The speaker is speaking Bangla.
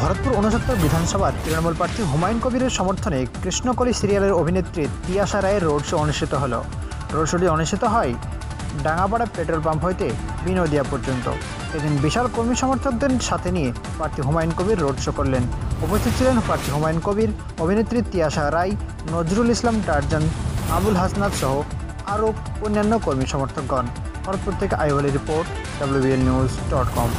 উনসত্তর বিধানসভার তৃণমূল প্রার্থী হুমায়ুন কবিরের সমর্থনে কৃষ্ণকলি সিরিয়ালের অভিনেত্রী তিয়াশা রায়ের রোড শো অনুষ্ঠিত হল। রোড শোটি অনুষ্ঠিত হয় ডাঙ্গাপাড়া পেট্রোল পাম্প হইতে বিনোদিয়া পর্যন্ত। এদিন বিশাল কর্মী সমর্থকদের সাথে নিয়ে প্রার্থী হুমায়ুন কবির রোড শো করলেন। উপস্থিত ছিলেন প্রার্থী হুমায়ুন কবির, অভিনেত্রী তিয়াশা রায়, নজরুল ইসলাম টারজান, আবুল হাসনাত সহ আরও অন্যান্য কর্মী সমর্থকগণ। ভরতপুর থেকে আইওয়ালি report, WBL news dot com.